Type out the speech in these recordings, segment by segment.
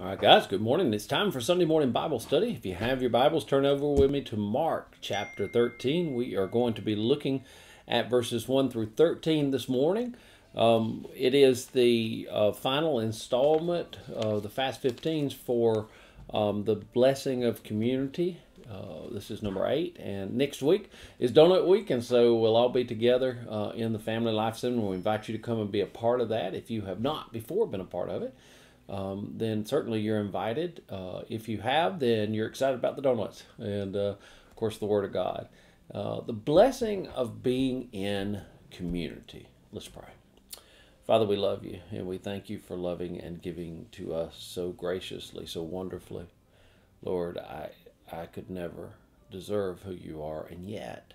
All right, guys, good morning. It's time for Sunday morning Bible study. If you have your Bibles, turn over with me to Mark chapter 13. We are going to be looking at verses 1 through 13 this morning. Um, it is the uh, final installment of the Fast 15s for um, the blessing of community. Uh, this is number eight, and next week is Donut Week, and so we'll all be together uh, in the Family Life Center. We invite you to come and be a part of that if you have not before been a part of it um, then certainly you're invited. Uh, if you have, then you're excited about the donuts and, uh, of course, the Word of God. Uh, the blessing of being in community. Let's pray. Father, we love you and we thank you for loving and giving to us so graciously, so wonderfully. Lord, I, I could never deserve who you are, and yet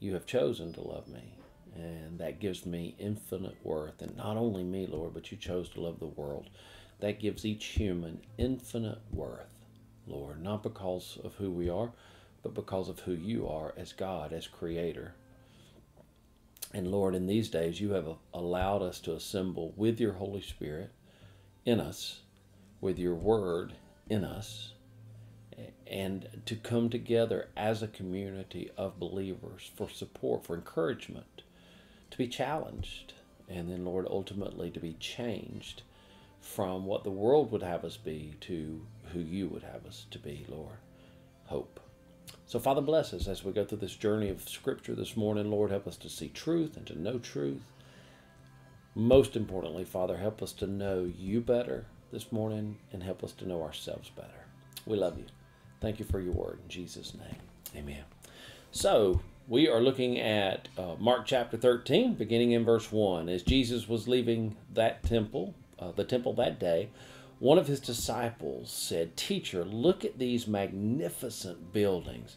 you have chosen to love me and that gives me infinite worth. And not only me, Lord, but you chose to love the world. That gives each human infinite worth, Lord, not because of who we are, but because of who you are as God, as Creator. And Lord, in these days, you have allowed us to assemble with your Holy Spirit in us, with your Word in us, and to come together as a community of believers for support, for encouragement, to be challenged, and then, Lord, ultimately to be changed from what the world would have us be to who you would have us to be, Lord. Hope. So, Father, bless us as we go through this journey of Scripture this morning. Lord, help us to see truth and to know truth. Most importantly, Father, help us to know you better this morning and help us to know ourselves better. We love you. Thank you for your word. In Jesus' name, amen. So, we are looking at uh, Mark chapter 13, beginning in verse 1. As Jesus was leaving that temple, uh, the temple that day, one of his disciples said, Teacher, look at these magnificent buildings.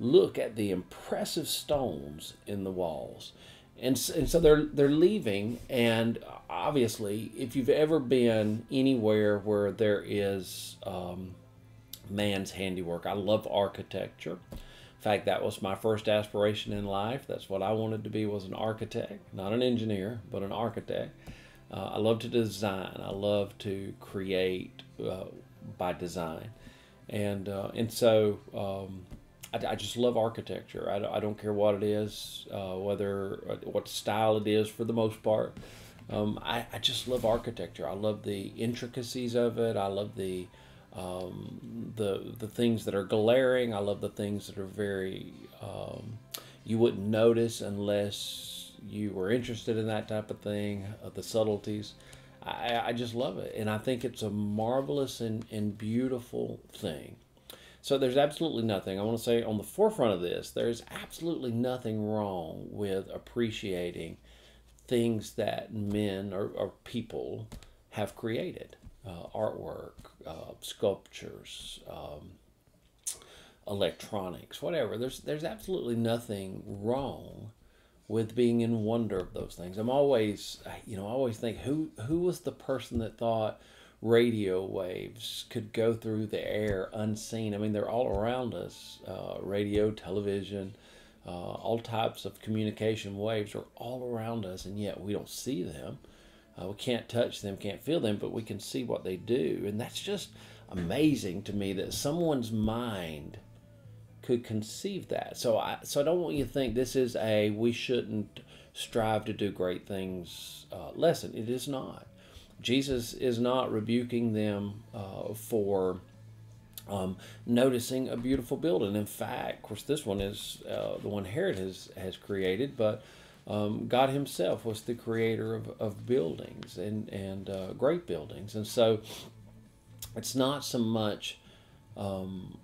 Look at the impressive stones in the walls. And, and so they're, they're leaving, and obviously, if you've ever been anywhere where there is um, man's handiwork, I love architecture fact, that was my first aspiration in life. That's what I wanted to be was an architect, not an engineer, but an architect. Uh, I love to design. I love to create uh, by design, and uh, and so um, I, I, just love architecture. I, I don't care what it is, uh, whether uh, what style it is. For the most part, um, I, I just love architecture. I love the intricacies of it. I love the um, the the things that are glaring. I love the things that are very um, you wouldn't notice unless you were interested in that type of thing. Uh, the subtleties. I, I just love it, and I think it's a marvelous and, and beautiful thing. So there's absolutely nothing. I want to say on the forefront of this, there's absolutely nothing wrong with appreciating things that men or, or people have created uh, artwork, uh, sculptures, um, electronics, whatever. There's there's absolutely nothing wrong with being in wonder of those things. I'm always, you know, I always think who who was the person that thought radio waves could go through the air unseen? I mean, they're all around us. Uh, radio, television, uh, all types of communication waves are all around us, and yet we don't see them. Uh, we can't touch them, can't feel them, but we can see what they do. And that's just amazing to me that someone's mind could conceive that. So I so I don't want you to think this is a we shouldn't strive to do great things uh, lesson. It is not. Jesus is not rebuking them uh, for um, noticing a beautiful building. In fact, of course, this one is uh, the one Herod has has created, but um, God Himself was the creator of, of buildings and, and uh, great buildings. And so it's not so much um,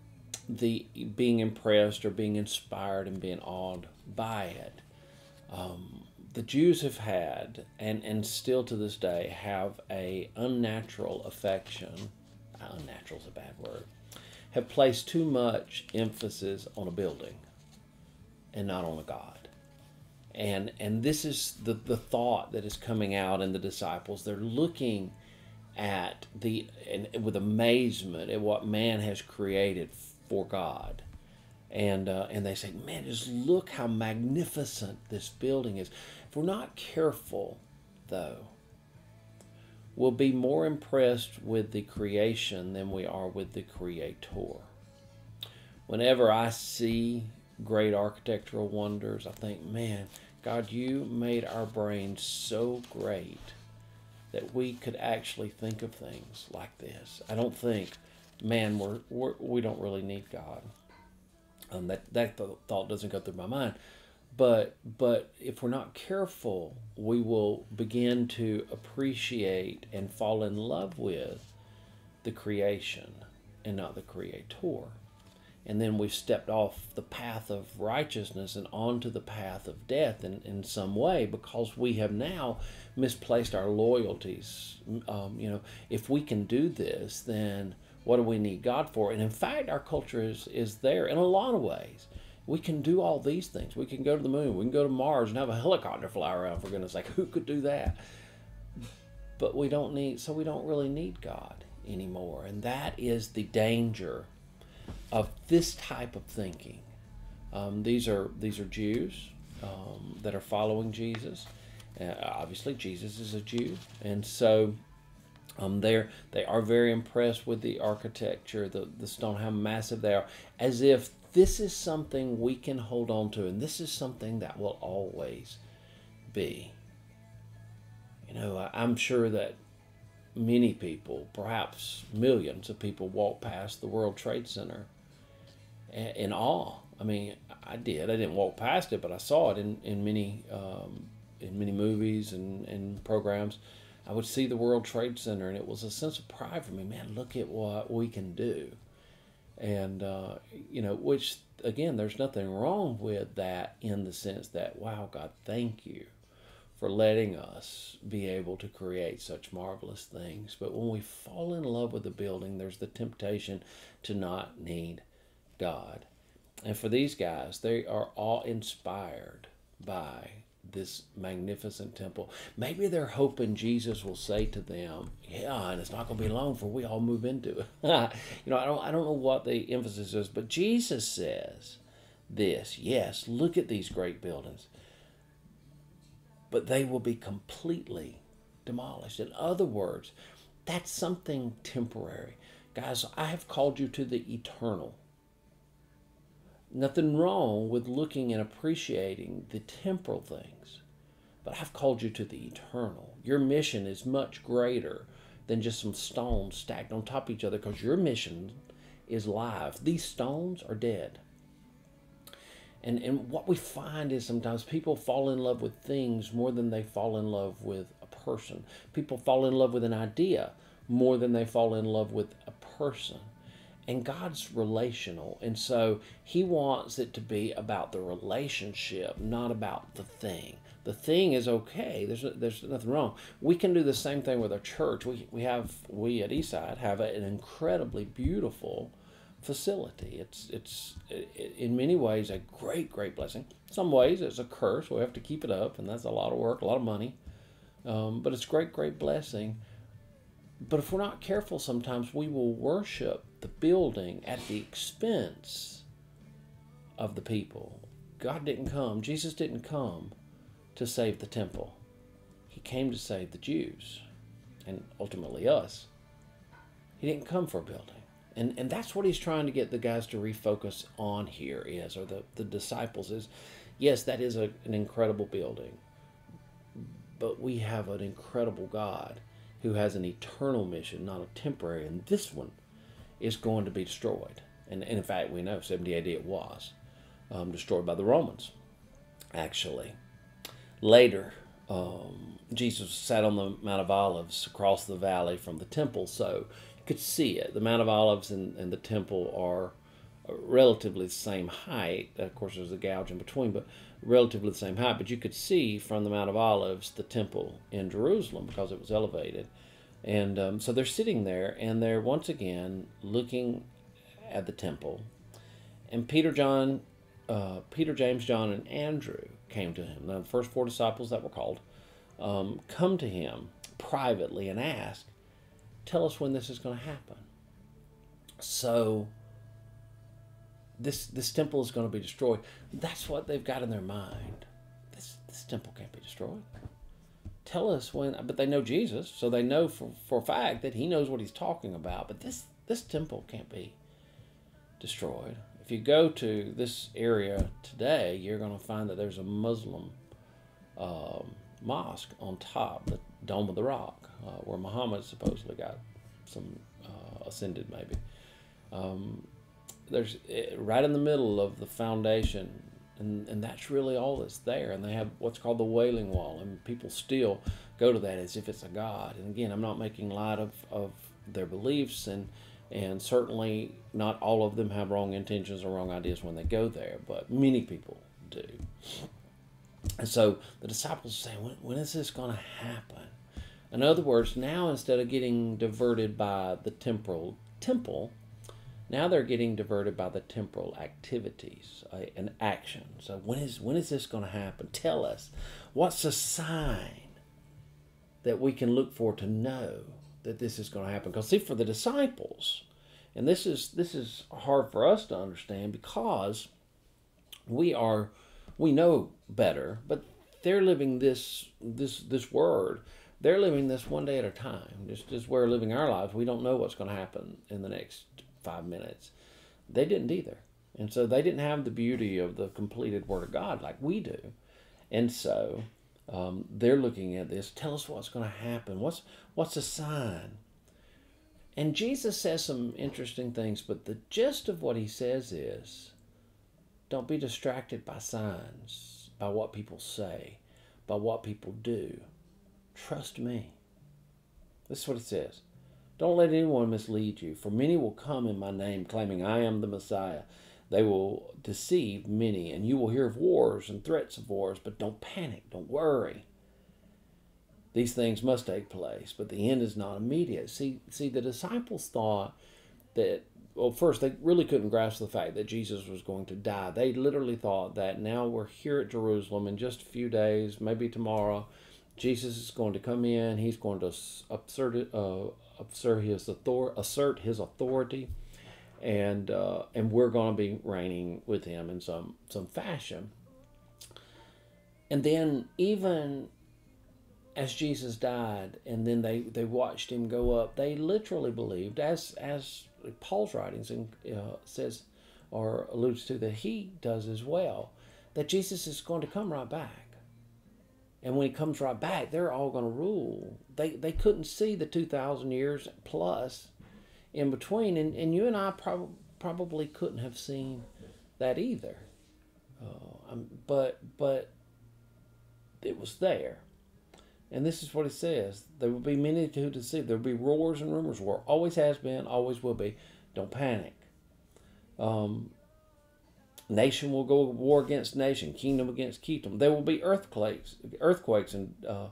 the being impressed or being inspired and being awed by it. Um, the Jews have had, and, and still to this day, have a unnatural affection. Unnatural is a bad word. Have placed too much emphasis on a building and not on a God and and this is the the thought that is coming out in the disciples. They're looking at the and with amazement at what man has created for God. And uh, and they say man just look how magnificent this building is. If we're not careful though we'll be more impressed with the creation than we are with the creator. Whenever I see great architectural wonders, I think, man, God, you made our brains so great that we could actually think of things like this. I don't think, man, we're, we're we don't really need God. Um, that that thought doesn't go through my mind, but but if we're not careful, we will begin to appreciate and fall in love with the creation and not the creator and then we've stepped off the path of righteousness and onto the path of death in, in some way because we have now misplaced our loyalties. Um, you know, if we can do this, then what do we need God for? And in fact, our culture is, is there in a lot of ways. We can do all these things. We can go to the moon. We can go to Mars and have a helicopter fly around, for goodness sake. Who could do that? But we don't need, so we don't really need God anymore. And that is the danger of this type of thinking. Um, these are these are Jews um, that are following Jesus. Uh, obviously, Jesus is a Jew, and so um, they're they are very impressed with the architecture, the the stone, how massive they are, as if this is something we can hold on to, and this is something that will always be. You know, I'm sure that many people, perhaps millions of people, walk past the World Trade Center in awe. I mean, I did. I didn't walk past it, but I saw it in in many um, in many movies and, and programs. I would see the World Trade Center, and it was a sense of pride for me. Man, look at what we can do, and uh, you know, which again, there's nothing wrong with that in the sense that, wow, God, thank you for letting us be able to create such marvelous things. But when we fall in love with the building, there's the temptation to not need God. And for these guys, they are all inspired by this magnificent temple. Maybe they're hoping Jesus will say to them, "Yeah, and it's not going to be long for we all move into it." you know, I don't I don't know what the emphasis is, but Jesus says this. Yes, look at these great buildings. But they will be completely demolished. In other words, that's something temporary. Guys, I have called you to the eternal. Nothing wrong with looking and appreciating the temporal things, but I've called you to the eternal. Your mission is much greater than just some stones stacked on top of each other because your mission is live. These stones are dead. And, and what we find is sometimes people fall in love with things more than they fall in love with a person. People fall in love with an idea more than they fall in love with a person and God's relational. And so he wants it to be about the relationship, not about the thing. The thing is okay. There's there's nothing wrong. We can do the same thing with our church. We we have we at Eastside have an incredibly beautiful facility. It's it's in many ways a great great blessing. Some ways it's a curse. We have to keep it up, and that's a lot of work, a lot of money. Um, but it's great great blessing. But if we're not careful, sometimes we will worship the building at the expense of the people. God didn't come, Jesus didn't come to save the temple. He came to save the Jews and ultimately us. He didn't come for a building. And, and that's what he's trying to get the guys to refocus on here is, or the, the disciples is, yes, that is a, an incredible building, but we have an incredible God who has an eternal mission, not a temporary. And this one is going to be destroyed. And, and in fact, we know 70 AD it was um, destroyed by the Romans, actually. Later, um, Jesus sat on the Mount of Olives across the valley from the temple, so you could see it. The Mount of Olives and, and the temple are relatively the same height. Of course, there's a gouge in between, but relatively the same height. But you could see from the Mount of Olives the temple in Jerusalem because it was elevated. And um, so they're sitting there and they're once again looking at the temple. And Peter, John, uh, Peter, James, John, and Andrew came to him. Now, the first four disciples that were called um, come to him privately and ask, Tell us when this is going to happen. So, this, this temple is going to be destroyed. That's what they've got in their mind. This, this temple can't be destroyed tell us when. But they know Jesus, so they know for, for a fact that he knows what he's talking about. But this, this temple can't be destroyed. If you go to this area today, you're going to find that there's a Muslim um, mosque on top, the Dome of the Rock, uh, where Muhammad supposedly got some uh, ascended, maybe. Um, there's eh, right in the middle of the foundation, and, and that's really all that's there. And they have what's called the Wailing Wall, and people still go to that as if it's a god. And again, I'm not making light of, of their beliefs, and and certainly not all of them have wrong intentions or wrong ideas when they go there, but many people do. And so the disciples say, when, when is this going to happen? In other words, now instead of getting diverted by the temporal temple, now they're getting diverted by the temporal activities uh, and actions. So when is when is this going to happen? Tell us. What's a sign that we can look for to know that this is going to happen? Because see, for the disciples, and this is this is hard for us to understand because we are we know better, but they're living this this this word. They're living this one day at a time. Just as we're living our lives, we don't know what's going to happen in the next five minutes. They didn't either. And so they didn't have the beauty of the completed Word of God like we do. And so um, they're looking at this. Tell us what's going to happen. What's what's a sign? And Jesus says some interesting things, but the gist of what he says is don't be distracted by signs, by what people say, by what people do. Trust me. This is what it says. Don't let anyone mislead you, for many will come in my name, claiming I am the Messiah. They will deceive many, and you will hear of wars and threats of wars, but don't panic, don't worry. These things must take place, but the end is not immediate. See, see, the disciples thought that well, first they really couldn't grasp the fact that Jesus was going to die. They literally thought that now we're here at Jerusalem in just a few days, maybe tomorrow. Jesus is going to come in. He's going to assert, uh, assert his author, assert his authority, and uh, and we're going to be reigning with him in some some fashion. And then even as Jesus died, and then they they watched him go up, they literally believed, as as Paul's writings and uh, says or alludes to that he does as well, that Jesus is going to come right back and when he comes right back, they're all going to rule. They, they couldn't see the 2,000 years plus in between. And, and you and I prob- probably couldn't have seen that either. Uh, um, but, but it was there. And this is what he says there will be many who deceive. There will be roars and rumors. War always has been, always will be. Don't panic. Um, Nation will go war against nation, kingdom against kingdom. There will be earthquakes, earthquakes in uh,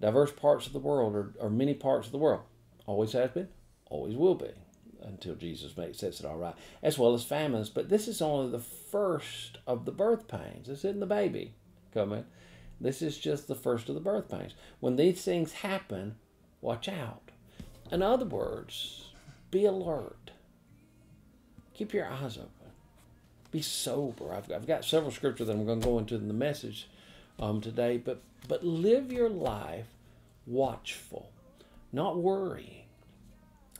diverse parts of the world or, or many parts of the world. Always has been, always will be, until Jesus makes sets it all right. As well as famines, but this is only the first of the birth pains. This isn't the baby coming. This is just the first of the birth pains. When these things happen, watch out. In other words, be alert. Keep your eyes open be sober. I've, I've got several scriptures that I'm going to go into in the message um, today, but but live your life watchful, not worrying.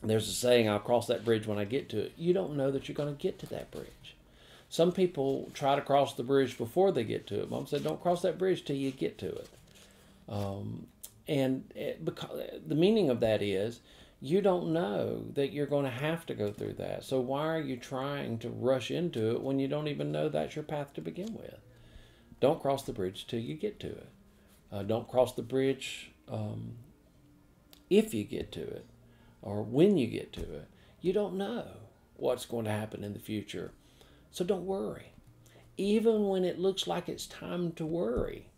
There's a saying, I'll cross that bridge when I get to it. You don't know that you're going to get to that bridge. Some people try to cross the bridge before they get to it. Mom said, don't cross that bridge till you get to it. Um, and it, because the meaning of that is you don't know that you're going to have to go through that. So why are you trying to rush into it when you don't even know that's your path to begin with? Don't cross the bridge till you get to it. Uh, don't cross the bridge um, if you get to it or when you get to it. You don't know what's going to happen in the future. So don't worry. Even when it looks like it's time to worry,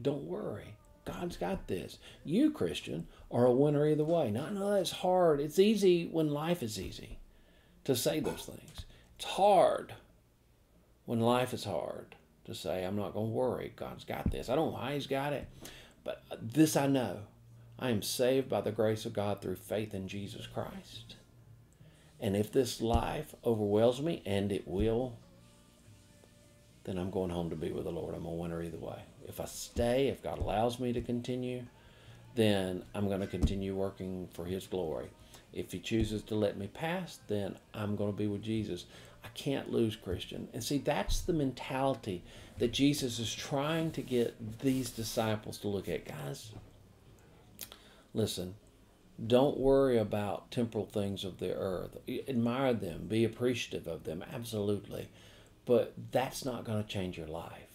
don't worry. God's got this. You, Christian, are a winner either way. Now, I know that's hard. It's easy when life is easy to say those things. It's hard when life is hard to say, I'm not going to worry. God's got this. I don't know why He's got it, but this I know. I am saved by the grace of God through faith in Jesus Christ. And if this life overwhelms me, and it will, then I'm going home to be with the Lord. I'm a winner either way. If I stay, if God allows me to continue, then I'm going to continue working for His glory. If He chooses to let me pass, then I'm going to be with Jesus. I can't lose, Christian. And see, that's the mentality that Jesus is trying to get these disciples to look at. Guys, listen, don't worry about temporal things of the earth. Admire them, be appreciative of them, absolutely. But that's not going to change your life.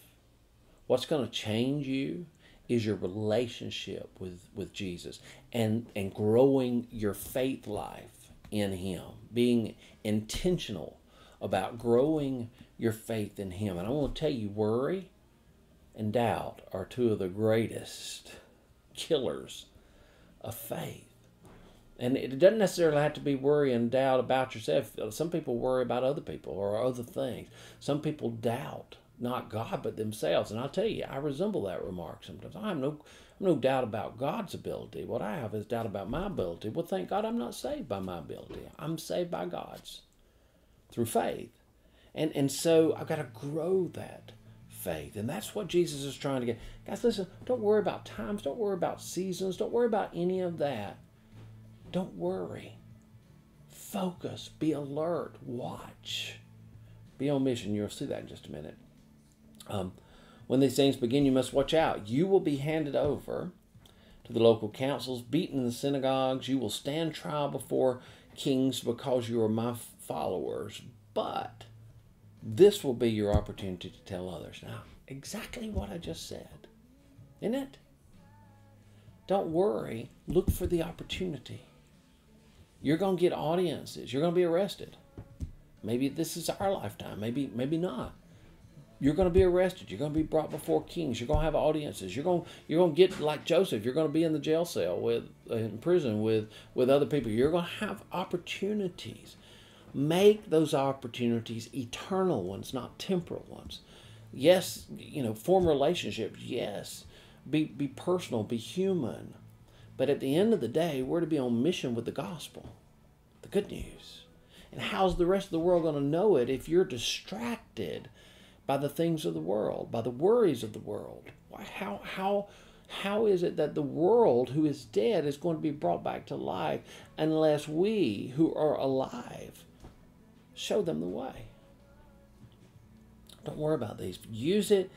What's going to change you is your relationship with, with Jesus and, and growing your faith life in Him, being intentional about growing your faith in Him. And I want to tell you, worry and doubt are two of the greatest killers of faith. And it doesn't necessarily have to be worry and doubt about yourself. Some people worry about other people or other things. Some people doubt not God but themselves. And I'll tell you, I resemble that remark sometimes. I have no, no doubt about God's ability. What I have is doubt about my ability. Well, thank God I'm not saved by my ability. I'm saved by God's through faith. And, and so I've got to grow that faith. And that's what Jesus is trying to get. Guys, listen, don't worry about times. Don't worry about seasons. Don't worry about any of that. Don't worry. Focus. Be alert. Watch. Be on mission. You'll see that in just a minute. Um, when these things begin, you must watch out. You will be handed over to the local councils, beaten in the synagogues. You will stand trial before kings because you are my followers. But this will be your opportunity to tell others. Now, exactly what I just said, isn't it? Don't worry. Look for the opportunity. You're going to get audiences. You're going to be arrested. Maybe this is our lifetime. Maybe maybe not. You're going to be arrested. You're going to be brought before kings. You're going to have audiences. You're going you're going to get like Joseph. You're going to be in the jail cell with uh, in prison with with other people. You're going to have opportunities. Make those opportunities eternal ones, not temporal ones. Yes, you know, form relationships. Yes, be be personal. Be human. But at the end of the day, we're to be on mission with the gospel, the good news. And how's the rest of the world going to know it if you're distracted by the things of the world, by the worries of the world? How, how, how is it that the world who is dead is going to be brought back to life unless we who are alive show them the way? Don't worry about these. Use it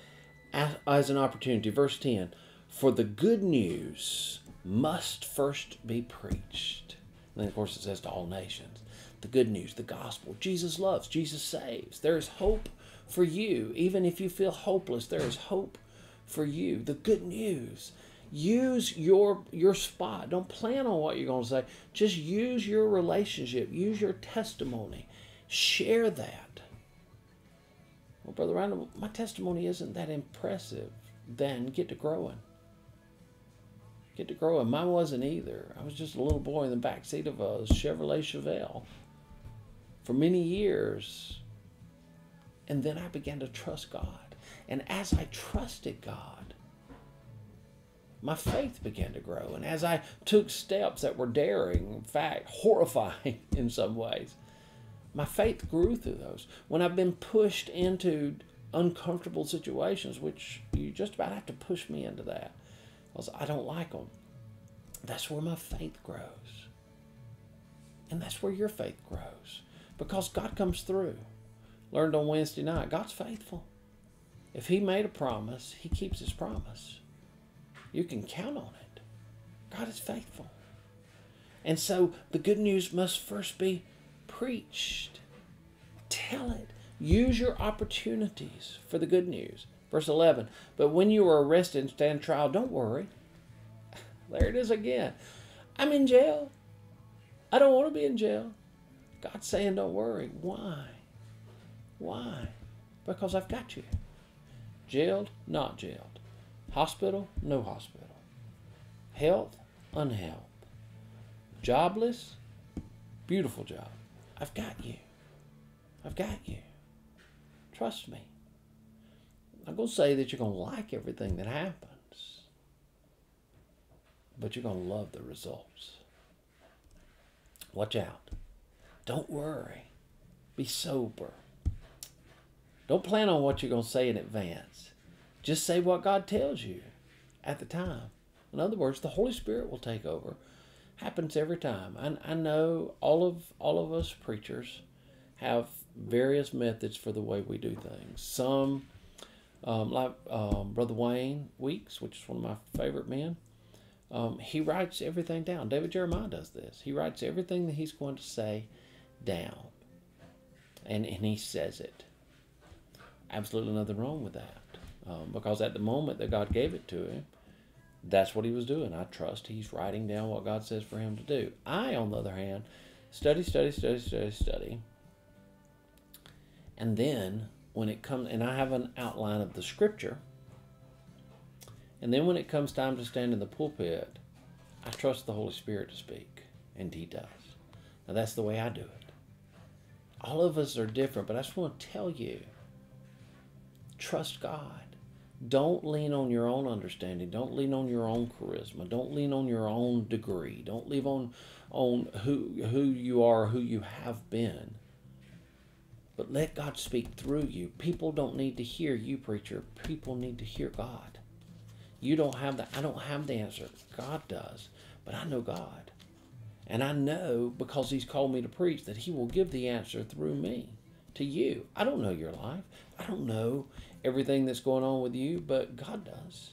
as, as an opportunity. Verse 10 For the good news must first be preached. And then, of course, it says to all nations the good news, the gospel. Jesus loves, Jesus saves. There is hope for you. Even if you feel hopeless, there is hope for you. The good news. Use your your spot. Don't plan on what you're going to say. Just use your relationship. Use your testimony. Share that. Well, Brother Randall, my testimony isn't that impressive. Then get to growing get to growing. Mine wasn't either. I was just a little boy in the back seat of a Chevrolet Chevelle for many years. And then I began to trust God. And as I trusted God, my faith began to grow. And as I took steps that were daring, in fact, horrifying in some ways, my faith grew through those. When I've been pushed into uncomfortable situations, which you just about have to push me into that, because I don't like them. That's where my faith grows. And that's where your faith grows. Because God comes through. Learned on Wednesday night, God's faithful. If He made a promise, He keeps His promise. You can count on it. God is faithful. And so the good news must first be preached. Tell it. Use your opportunities for the good news. Verse 11, but when you are arrested and stand trial, don't worry. There it is again. I'm in jail. I don't want to be in jail. God's saying, don't worry. Why? Why? Because I've got you. Jailed, not jailed. Hospital, no hospital. Health, unhealth. Jobless, beautiful job. I've got you. I've got you. Trust me. I'm going to say that you're going to like everything that happens, but you're going to love the results. Watch out. Don't worry. Be sober. Don't plan on what you're going to say in advance. Just say what God tells you at the time. In other words, the Holy Spirit will take over. Happens every time. I, I know all of all of us preachers have various methods for the way we do things. Some, um, like um, Brother Wayne Weeks, which is one of my favorite men, um, he writes everything down. David Jeremiah does this. He writes everything that he's going to say down, and and he says it. Absolutely nothing wrong with that, um, because at the moment that God gave it to him, that's what he was doing. I trust he's writing down what God says for him to do. I, on the other hand, study, study, study, study, study and then when it comes, and I have an outline of the scripture, and then when it comes time to stand in the pulpit, I trust the Holy Spirit to speak, and He does. Now that's the way I do it. All of us are different, but I just want to tell you trust God. Don't lean on your own understanding. Don't lean on your own charisma. Don't lean on your own degree. Don't lean on on who who you are, who you have been. But let God speak through you. People don't need to hear you, preacher. People need to hear God. You don't have the I don't have the answer. God does. But I know God. And I know because he's called me to preach that he will give the answer through me to you. I don't know your life. I don't know everything that's going on with you, but God does.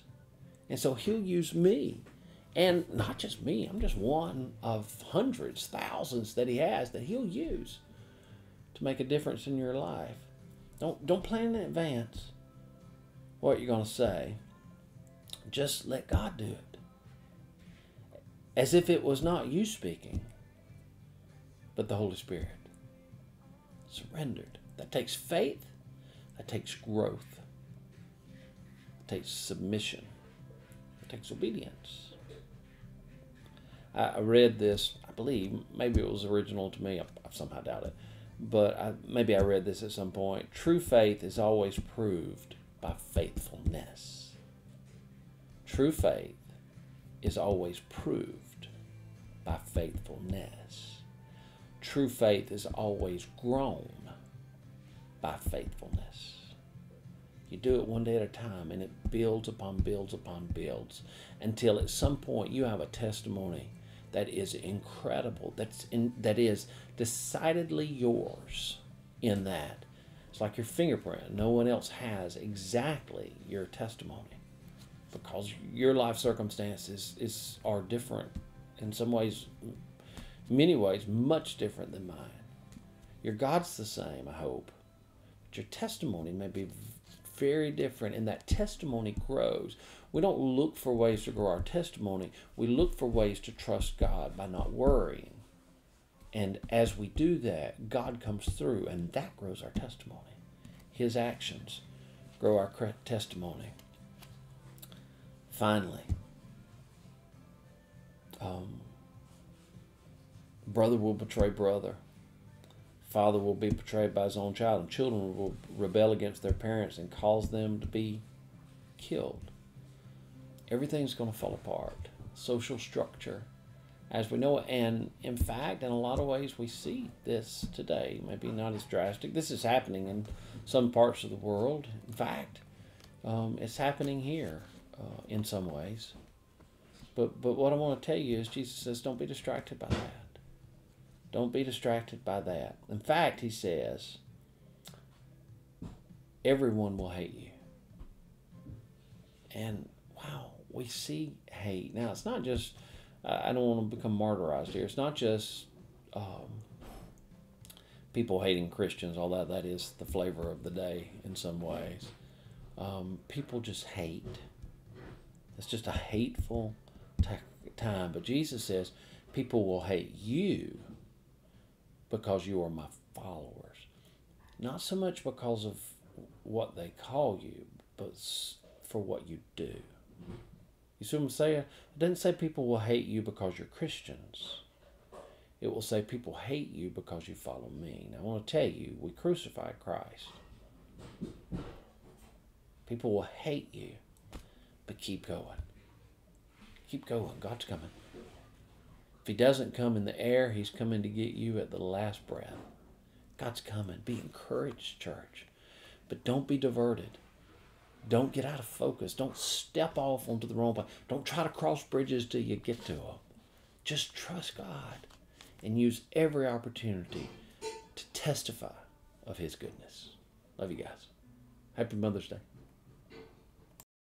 And so he'll use me. And not just me, I'm just one of hundreds, thousands that he has that he'll use to make a difference in your life. Don't don't plan in advance what you're going to say. Just let God do it. As if it was not you speaking, but the Holy Spirit. Surrendered. That takes faith. That takes growth. It takes submission. It takes obedience. I read this, I believe, maybe it was original to me. I somehow doubt it but I, maybe I read this at some point. True faith is always proved by faithfulness. True faith is always proved by faithfulness. True faith is always grown by faithfulness. You do it one day at a time, and it builds upon builds upon builds until at some point you have a testimony that is incredible. That's in, that is decidedly yours. In that, it's like your fingerprint. No one else has exactly your testimony because your life circumstances is are different in some ways, many ways, much different than mine. Your God's the same, I hope, but your testimony may be very different, and that testimony grows. We don't look for ways to grow our testimony. We look for ways to trust God by not worrying. And as we do that, God comes through, and that grows our testimony. His actions grow our testimony. Finally, um, brother will betray brother. Father will be betrayed by his own child, and children will rebel against their parents and cause them to be killed. Everything's going to fall apart. Social structure, as we know. And in fact, in a lot of ways, we see this today. Maybe not as drastic. This is happening in some parts of the world. In fact, um, it's happening here uh, in some ways. But, but what I want to tell you is Jesus says, don't be distracted by that. Don't be distracted by that. In fact, he says, everyone will hate you. And wow, we see hate. Now, it's not just, I don't want to become martyrized here. It's not just um, people hating Christians, although that is the flavor of the day in some ways. Um, people just hate. It's just a hateful t- time. But Jesus says, people will hate you because you are my followers. Not so much because of what they call you, but for what you do. You see what I'm saying? It doesn't say people will hate you because you're Christians. It will say people hate you because you follow me. Now, I want to tell you, we crucified Christ. People will hate you, but keep going. Keep going. God's coming. If he doesn't come in the air, he's coming to get you at the last breath. God's coming. Be encouraged, church. But don't be diverted. Don't get out of focus. Don't step off onto the wrong path. Don't try to cross bridges till you get to them. Just trust God and use every opportunity to testify of His goodness. Love you guys. Happy Mother's Day.